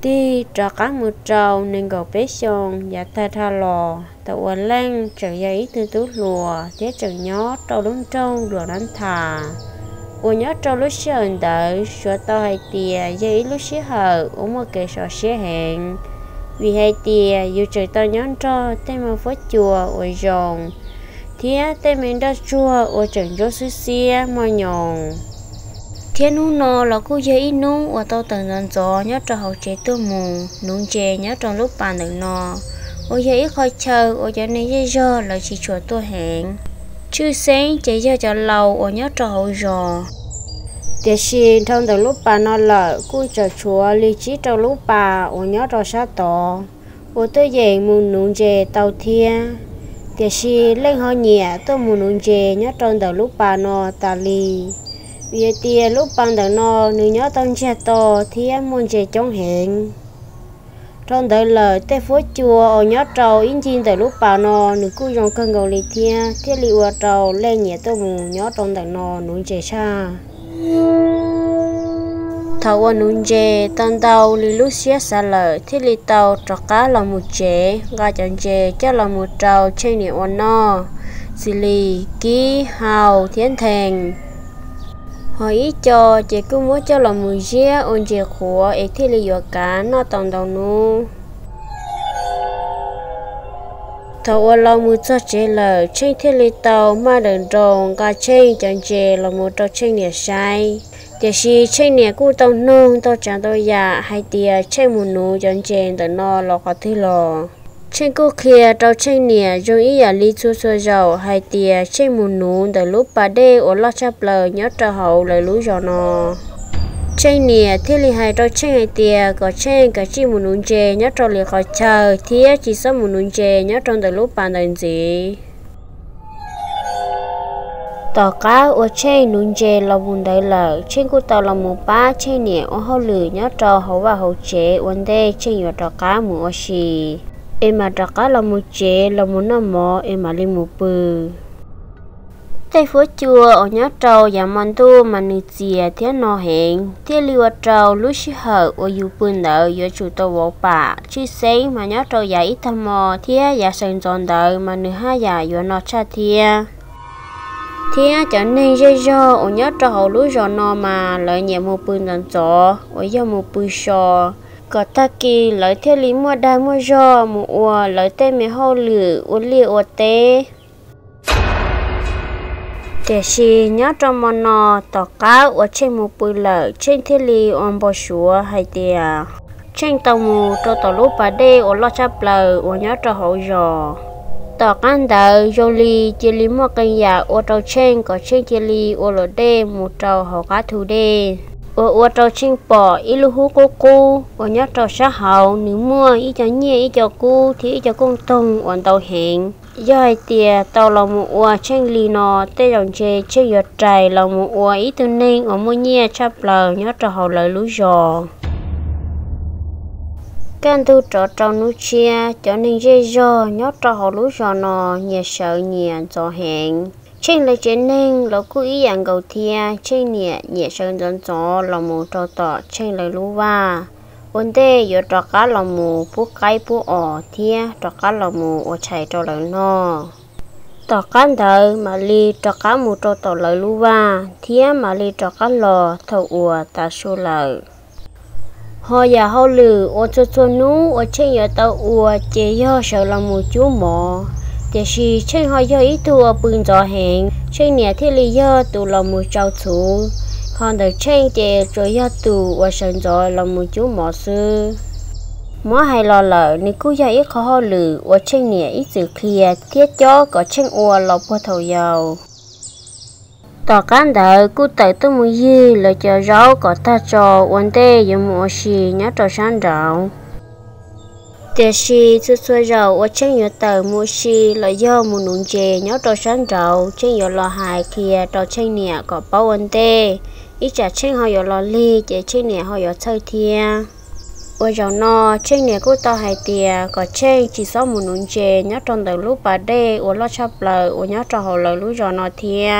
ti cho cá một trâu nên gầu bé xong và thay tha lò. Tàu quần lên trở giấy từ tú lùa, thế trở nhó trâu đúng trâu lùa đánh thà. Ủa nhớ trâu lúc sơn đợi sửa to hay tìa, giấy lúc xí hờ uống một cái sọ xí hẹn. Vì hay tìa, dù trời to nhón cho tên mà phố chùa ủa rồng thế tên mình đã chùa ủa chẳng cho xí xí mà nhồng thiên nu nó là cô dễ nu và tao từng lần gió nhớ cho hậu chế tôi mù, nung chè nhớ trong lúc bàn được nó ô dễ khỏi chờ ô dễ này dễ giờ là chỉ chùa tôi hẹn chứ sáng chế giờ cho lâu ô nhớ cho hậu giò. Để xin trong từ lúc bà nó lợ cô chờ chùa lý trí trong lúc bà ô nhớ cho sát tỏ ô tôi dễ muốn nung chè tàu thiên để xin lên hơi nhẹ tôi muốn nung chè nhớ trong từ lúc bà nó ta li vì tia lúc ban đầu nó nữ nhớ tông che to, thì em muốn che chống hẹn. Trong đợi lời tê phố chùa ở nhớ trâu in chín từ lúc bà nó nữ cứ dùng cơn gầu lì thia, thiết lì ua trâu lên nhẹ tôi mù, nhớ trong đợi nó nữ che xa. Thầu ở nữ che tân tàu, lì lúc xé xa lời, thiết lì tàu trọ cá là một chế gà chọn chế cho là một trâu trên nhẹ ua no. Xì lì, ký, hào thiên thành hỏi cho chị cứ muốn cho là mùi dê ôn chị khổ ấy thì lý do cả nó tòng đầu nu thầu ở lòng mùi cho chị lờ, trên thế lý tàu mà đừng trồng cả trên chẳng chị là mùi cho trên nhà sai. Chỉ khi trên nhà cũ tàu nông tàu chẳng tàu già dạ, hay tia trên mùi nụ chẳng chị tàu nó lọ có thứ lò trên cô kia, trâu trên nè dùng ý là lý chú xua dầu hay tìa trên một nụ từ lúc bà đê ở lo chắp lờ nhớ trò hậu lời lũ giò nò. Trên nè, thế li hai trâu trên hay tìa có trên cả chi một nụ chê, nhớ trò li khỏi chờ thì chỉ số một nụ chê, nhớ trong từ lúc bà đền gì. Tàu cá ở trên nụ chê là bùn đầy lờ. Trên cô tàu là một ba trên nè ở hậu lử, nhớ trò hậu và hậu chế vấn đề trên nhỏ trò cá một ở xì em mà đặt cá là một chế là một năm mò em mà lên một bự tây phố chùa ở nhớ trâu và mòn tu mà nữ chìa thế nó hẹn thế liu trâu lúc xí hở ở yêu bún đỡ ở chủ tàu bộ bà chứ sáng mà nhớ trâu và ít thầm mò thế và sân tròn đỡ mà nữ hai và vừa nó cha thế thế cho nên dây do ở nhớ trâu lúc rồi nó mà lợi nhẹ một bún đàn chó ở giờ một bún sò có ta kỳ lấy theo lý mua đai mua giò mua ua lấy tên mẹ hô lử, uốn li ua tê. Để xì nhớ trong mòn nọ tỏ cá ua trên một bùi lợ trên thế lý ôm bò xúa hay tìa. Trên tàu mù cho tàu lúc bà đê ua lo chắp lờ ua nhớ cho hậu giò. Tỏ can đờ dô li chỉ lý mua cây giả ua trâu trên có trên chỉ lý ua lô đê một trâu hậu cá thù đê ở ở trò chinh bỏ ít lu hú cô cô ở nhớ trò xa hậu nếu mua ít cho nhẹ ít cho cô thì ít cho công tông ở tàu hẹn do hai tàu là một ua trên lì nò, tê dòng chê chê giọt trài là một ua ít tư nên ở mua nhẹ chắp lờ nhớ trò hậu lời lú giò. Can tu trò trò nú chia cho nên dây dò nhớ trò hậu lú giò nò nhẹ sợ nhẹ cho hẹn trên là trên nên là cố ý dạng cầu thia trên nhẹ nhẹ sơn dân gió là mù trò tỏ, trên là lũ va. Vấn đề giờ trò cá là mù, phú cái, phú ỏ thia trò cá là mù ở chạy trò lời no tỏ cá đời mà li trò cá mù trò tỏ, lời lũ va. Thia mà li trò cá lò, thầu ùa ta số lời họ già họ lử ô cho cho nú ở trên giờ tàu ùa chế do sợ là mù chú mỏ để khi trên họ do ít thua bưng gió hẹn. Trên nhà thiết lý do tụ là một trâu thủ còn được trên để rồi do tụ và sân gió là một chú mỏ sư. Mỏ hay lo lợ nếu cứ do ít khó lử. Và trên nhà ít sự kia thiết cho có trên ua lọc qua thầu dầu. Tỏ cán đợi cú tới tôi muốn gì là chờ rau có ta cho vấn đề dùng mua gì nhớ trò sáng rau để xì xưa xưa rầu ở trên nhựa tờ mua xì là do một nụ chè nhớ trò sáng rầu trên nhựa lò hài kia trò trên nè có bao vấn tê. Ít chả trên họ nhựa lò ly để trên nè họ nhựa chơi thia. Ở rau no trên nè cô tao hai tia có trên chỉ số một nụ chè nhớ trong tờ lúc bà đê ở lo chắp lờ ở nhớ trò họ lờ lúc rau no thia.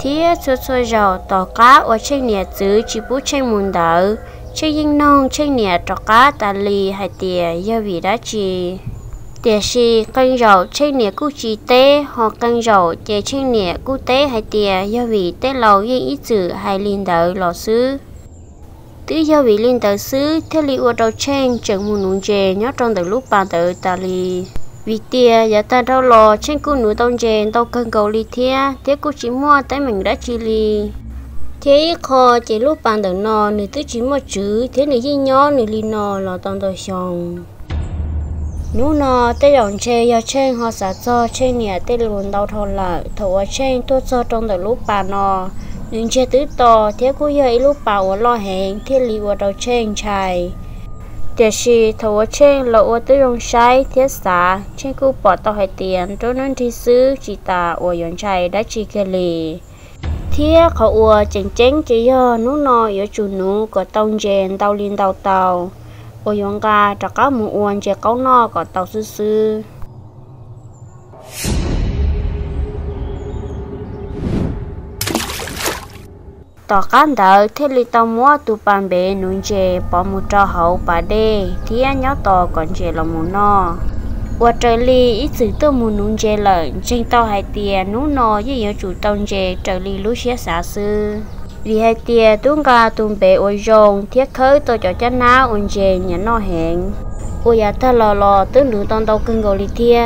Thiết xưa xưa rầu tỏ cá ở trên nhà chữ chỉ bút trên mùn đỡ trên yên nông trên nhà trọ cá ta lì hay tìa do vì đã chi. tìa si canh dầu trên nhà cú chi tế hoặc canh dầu tìa trên nhà cú tế hay tìa do vì tế lâu yên ít chữ hay linh đỡ lò xứ tứ do vì linh đỡ xứ thế li ua đầu chen chẳng muốn nụ chè nhớ trong từ lúc bàn tự ta lì vì tia giờ ta đâu lò trên cú núi đông chè đâu cần cầu li thia thế cú chỉ mua tới mình đã chi li thế kho chỉ lúc bàn đầu nò nữ tứ chỉ mua chữ. Thế nữ dây nhỏ nữ li nò là toàn đồ xong nú nò, tê dòng chè do trên họ xả cho. Trên nhà tê luôn đau thò lại. Thầu ở trên tôi cho trong đầu lúc bà nò. Nhưng chơi tứ to, thế cô giờ lúc bảo lo hẹn. Thế li ở đầu trên chài thế si thầu ở trên lộ ở tứ rong sai thế xả. Trên cô bỏ tao hai tiền cho nên thì xứ chỉ ta ở yon chài đã chỉ cái lì thế khẩu ua chỉnh chỉnh chỉ giờ nú nọ ở chủ nú có tông chén tàu liên tàu tàu. Ở yon ga trả cá mù uốn chế câu nọ có tàu sư sư tỏ cán đỡ thế li tao mua tu bàn bể nún chè, bỏ một trò hậu bà đê. Thì anh nhớ tỏ còn chè là mù nọ qua trời li ít sự tôi muốn nuông chè lợn trên tàu hai tiền nú no với nhiều chủ tàu chơi trời li lú xé xả sư. Vì hai tiền tuôn ca tuôn bể ôi rong thiết khơi tôi cho chân ná ôn chè nhà no hẹn. Ôi dạ ya ta lò lò tới lũ tông tao cưng gầu li thia.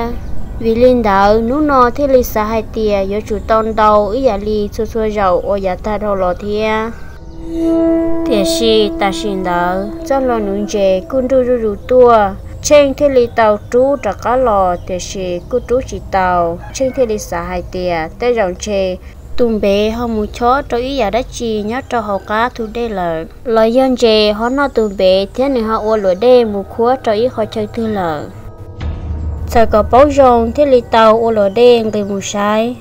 Vì linh đạo, nú nọ thiết dạ lì sa hai tia yo chủ tàu đầu ý ya lì chua chua dầu ô ya dạ ta đâu lò thia. Thiệt si, ta xin đỡ. Cho lò nuông chè cun đủ đủ ru tua trên thế lì tàu trú trả cá lò thì si cứ trú chỉ tàu. Trên thế lì xã hai tiề tới dòng chè tùm bể họ mù chó cho ý giả đất chi nhớ cho họ cá, thu đê lợ. Lời dân chè họ nó tùm bể thế này họ ô lửa đê, mù khóa cho ý họ chơi thư lợ. Sợ có bóng rồng, thế lì tàu ô lửa đen người mù sai.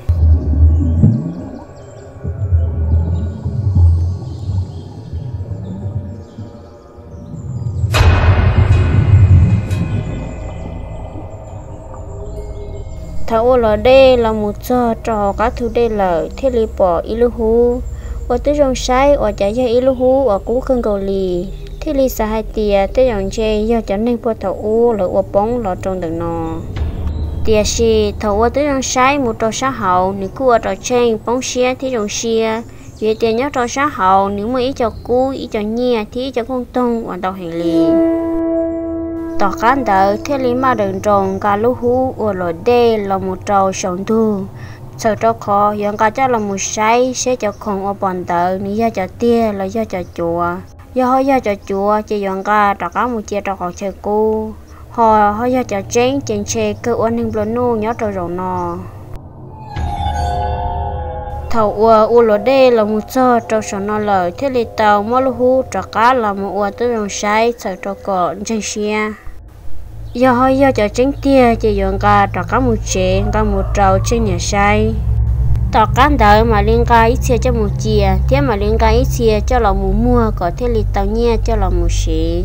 Thảo là đê là một trò trò cá thu đê là thế lì bỏ ilu hu ở tới rong sai ở chạy ra ilu hu ở cú không cầu lì. Thế li sa hai tia tới dòng chê do cho nên bộ thầu u là u bóng là trong đường nọ tia si thảo u tới dòng sai, một trò xã hậu nếu cua trò chen bóng xia thì dòng xia. Vì tiền nhớ trò xã hậu nếu mà ý cho cú, ý cho nhia thì cho con tông hoàn toàn hành liền tỏ khán đỡ, thế lý mà đường trồng cả lũ hú ở lỡ đê là một trò sống thu sợ cho khó yon cả cho là một say, sẽ cho không ở bọn tớ ní ra cho tia là do cho chùa. Do họ giờ cho chùa, chỉ dọn cả trọ cá một chia trọ họ chơi cô họ họ giờ cho chén chén chè cơ quan hình blo nô nhớ trọ rồi nò. Thầu ua ua lô đê là một sơ trọ sọ nó lời thế li tàu mô lô hú trọ cá là một ua tư rồng sai sợ trọ cỏ chân xia giờ hơi giờ cho chính tia chỉ dùng cả trọ cá một chén cả một trâu trên nhà sai tỏ cán đỡ mà liên ca ít xe cho một chia thế mà liên ca ít xe cho lòng mù mua, có thể lì tàu nhia cho lòng mù sĩ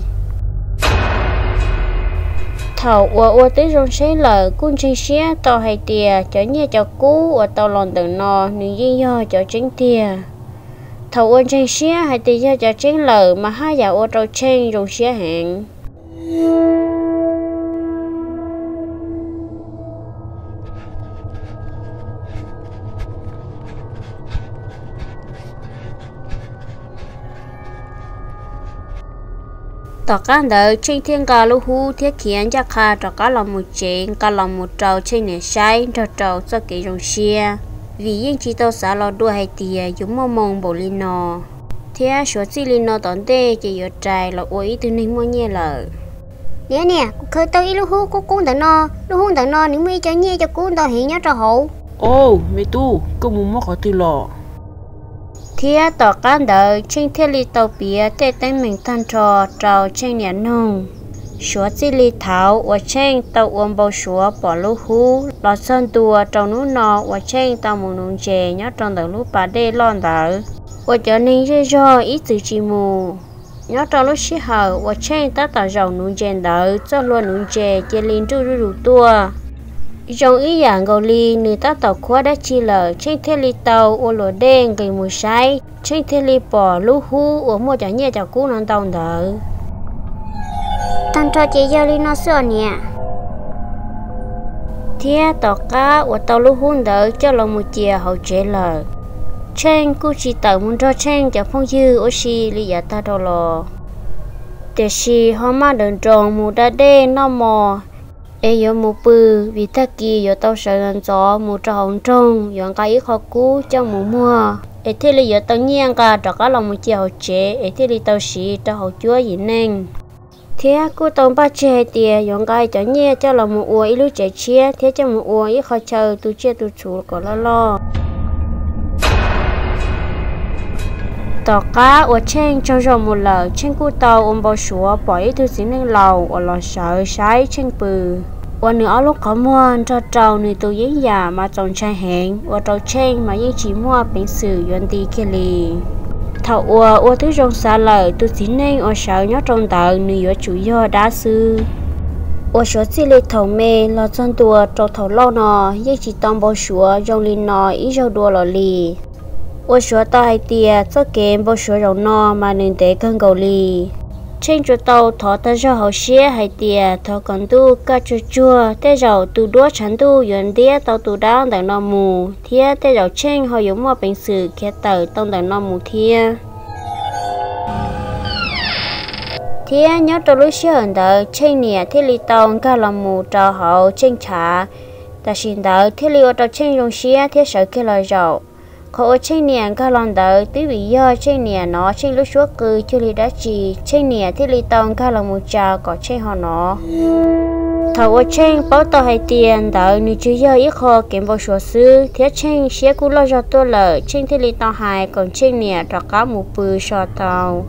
thầu ua ua tới rong xế lờ cun trên xé tàu hay tia cho nhia cho cú, ua tàu lòn đường nò nên gì do cho chính tia. Thầu ua trên xé hay tia cho chính lờ mà hai giờ ua trâu trên rong xé hẹn. Tỏ cá đỡ trên thiên cá lũ hu thiết khiến cho khá cho cá lòng một chén cá lòng một trâu trên nền sai cho trâu cho cái rồng xia. Vì những chỉ tao xả lo đua hay tìa chúng mong mong bổ linh nọ thế số chỉ linh nọ tốn tê chỉ ở trai là ôi từ nên mua nhẹ lợ nè nè khơi tao ít lũ hu cô cũng tao no lũ hu tao no nếu mi cho nhẹ cho cũng tao hiện nhớ cho hậu. Ô mẹ tu có muốn mất có từ lò thia tỏ cán đỡ trên thế lý tàu bia tê tên mình thân trò, trào trên nhà nông. Chúa chỉ lý tháo và trên tàu uống bầu chúa bỏ lũ hú. Lọ sơn tua trong nú nọ và trên tàu mù nung chè nhớ trong tàu lũ bà đê lon đỡ và trở nên dễ do ít từ chi mù. Nhớ trong lúc xí hở và trên tàu tàu dầu nung chè đỡ cho luôn nung chè chè linh tru ru ru tua trong ý dạng gầu li nữ ta tàu khoa đã chi lờ trên thế li tàu ô lửa đen gây mùi say trên thế li bỏ lú hu ở mua cho nhẹ cho cú non tàu đỡ tan cho chị giao li nó sợ nè. Thế tàu cá ở tàu lú hu đỡ cho lòng một chia hậu chế lờ trên cú chỉ tàu muốn cho trên cho phong dư ở xì li giả ta đâu lò để xì họ mà đừng tròn mù đã đê nó mò ê yo mu bự, vì ta kỳ yo tao sợ lần gió mu cho hồng trông yo cái khó cú cho mu mua ê, thế là yo tao nhiên cả cho cả lòng mù chiều chế ê, thế là tao xí cho hậu chúa gì nên thế cô tông ba chè tiề yo cái cho nhẹ cho lòng mù uo ít lúc chế chia thế cho mù uo ít khó chờ tu chia tu chủ có lo lo. Tỏ cá ở trên cho rồi một lở trên cú tàu ôm bao súa bỏ ít thứ xin lên lầu ở lò sợ sái trên bờ và nữa lúc có mua cho trâu nữ tôi dễ giả mà trồng trai hẹn. Và trâu trên mà dễ chỉ mua bình sử yuan đi kia lì. Thảo ua ua thứ trong xa lời tôi xin nên ở sợ nhớ trong tờ nữ ở chủ do đá sư ở số chỉ lệ thầu mê là chân tua trâu thầu lâu nọ dễ chỉ tông bao súa dòng lì nọ ý rau đua lò lì ô số tàu hay tia cho vô số rồng no mà nên tế cân cầu lì. Trên chỗ tàu thọ ta cho hậu xia hay tia thọ còn tu, ca chua chua tê dầu tu đua chán tu, yuan đĩa tàu tu đá đằng no mù thia tê dầu trên họ bình sử kia tàu tông đằng no mù thia thia nhớ tàu lối xia ẩn đợi trên nè thiết lý tàu, ca lòng mù trò hậu trên trả. Xin đợi thiết lý ở dùng xia thiết sở kia lời dầu họ trên nè, các lần đầu tí vì do trên nè, nó trên lúc xuống cư chưa li đá chỉ trên nè thì li tông, các lần một trà có trên họ nó. Thầu ở trên bảo tàu hay tiền đợi nếu chưa giờ ít khó kiếm vào sổ sư thế trên sẽ cũng lo cho tôi lợi. Trên thì li tàu hai, còn trên nè cho cá một bự cho tàu.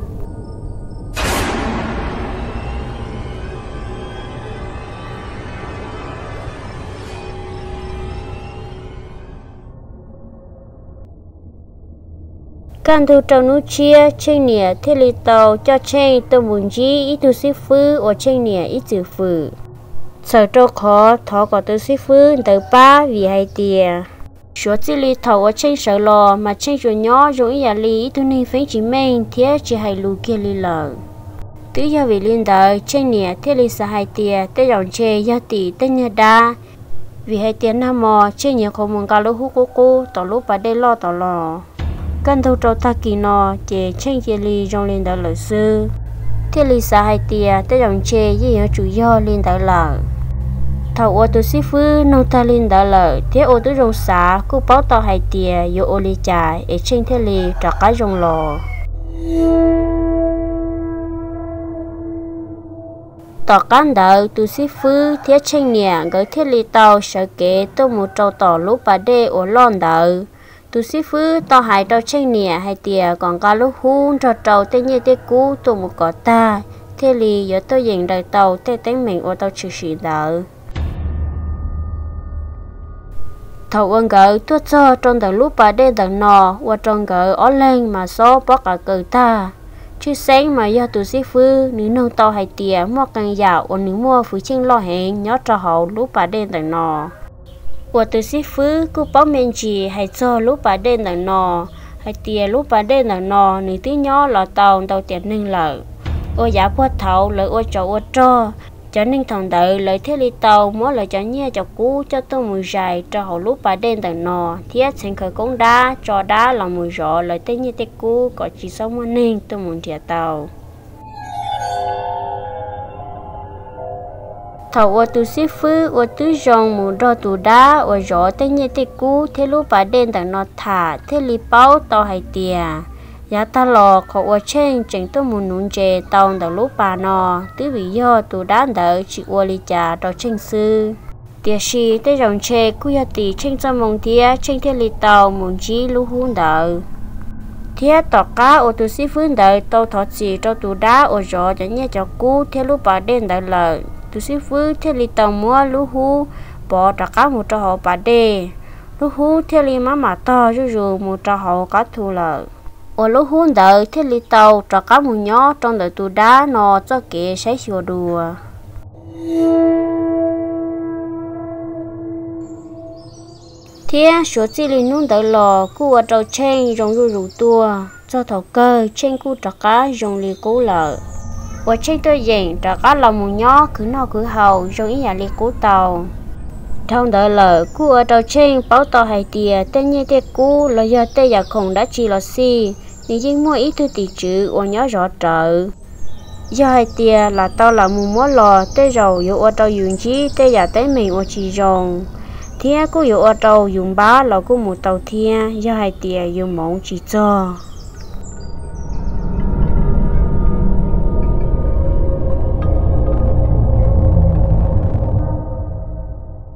Can thu trâu nụ chia trên nè, thế li tàu, cho trên tôi muốn gì ít tu sĩ phư ở trên nè ít chữ phư sở trâu khó thó có tu sĩ phư từ ba vì hai tia số chỉ li tàu ở trên sở lò, mà trên chỗ nhỏ rồi ý li ít tu ninh phánh chỉ mình thế chỉ hai lù kia li lờ. Tứ do vị liên đời trên nè, thế li sa hai tia tế dòng chê do tỷ tên nhà đa. Vì hai tiếng nam mò trên nhiều không mừng cao lô hú cô cô tỏ lũ bà đây lo tỏ lò căn thâu trâu ta kỳ nọ chế tranh chế li trong lên đạo lợi sư thế li xa hai tia tới dòng chế gì ở chủ do lên đạo lợi thầu ô tô sĩ phư, nông ta lên đạo lợi thế ô tô rồng xá cô báo tàu hai tia yo ô li trà ở chen thế li trả cái rồng lò. Tỏ cán đợi tu sĩ phư thiết tranh nhẹ gửi thiết lý tàu sở kế tôi một trâu tỏ lúc bà đê ở lon đợi tu sĩ phứ to hai to chênh nè hai tiề còn cả lúc hun cho trâu tên như tê cú tu một cỏ ta. Thế li giờ tôi dành đời tàu, thế tính mình ô tàu chịu sĩ đỡ. Thầu ơn gỡ, tôi cho trong đời lúc bà đen đằng nọ và trong gỡ, ó lên mà số bó cả cờ ta. Chứ sáng mà do tu sĩ phứ nữ nông tàu hai tiề mua càng dạo ô nữ mua phu chinh lo hẹn, nhớ cho hậu lúc bà đen đằng nọ của từ sĩ phứ, cứ bảo mình chỉ hay cho lúc bà đen là nò. Hay tiền lúc bà đen là nò nữ tí nhỏ là tàu tàu tiền nâng lợ ô giả qua thầu lời ô cho ô cho cho nên thằng đợi, lời thế li tàu mỗi lời cho nhia cho cú, cho tôi mùi dài cho hậu lúc bà đen là nò. Thiết sinh khởi cũng đá cho đá là mùi rõ lời tên như tê cú, có chỉ sống nên tôi muốn trẻ tàu. Thầu ô tu sĩ phứ ô tu rong mù đo tu đá ô rõ tê nhẹ thế cú, thế lũ bà đen tặng nó thả, thế lì bao tàu hay tìa. Giá ta lò khó ô chen chẳng tôi muốn nún chè tàu tặng lũ bà nò, tứ vị do tu đá đỡ chỉ ô lì chà đo chen sư tia si thế dòng chè, cú ya tì chen cho mong tia chen thế lì tàu muốn chi lũ hôn đỡ thế tỏ cá ô tu sĩ phứ đỡ tàu thọ chỉ cho tu đá ô rõ chẳng nhẹ cho cú, thế lũ bà đen đỡ lợi tu sĩ phứ theo li tàu mua lú hu bỏ trả cá một trò họ bà đê lú hu theo li má mà to rú rú một trò họ cá thu lợ ở lú hu đợi theo li tàu trả cá một nhỏ trong đời tu đá nò cho kẻ sấy xùa đùa thế số chỉ li nung đợi lò cú ở trâu chen rong ru ru tua. Cho thầu cơ chen cú trả cá rong li cố lợ quá trên tôi diện đã có lòng một nhỏ cứ nó cứ hầu rồi ý nhà liệt cố tàu. Thông đỡ lỡ, cú ở đầu trên bảo tàu hay tìa, tên như tên cú, là do tên nhà khổng đã chỉ là si nên riêng mua ít thứ tỷ chữ của nhớ rõ trợ. Do hai tìa là tao là một mối lò tên rầu dù ở tàu dùng chí tên nhà tên mình ở chỉ rồng. Thế cú dù ở tàu dùng bá là cú một tàu thiên do hai tìa dùng mộng chỉ cho.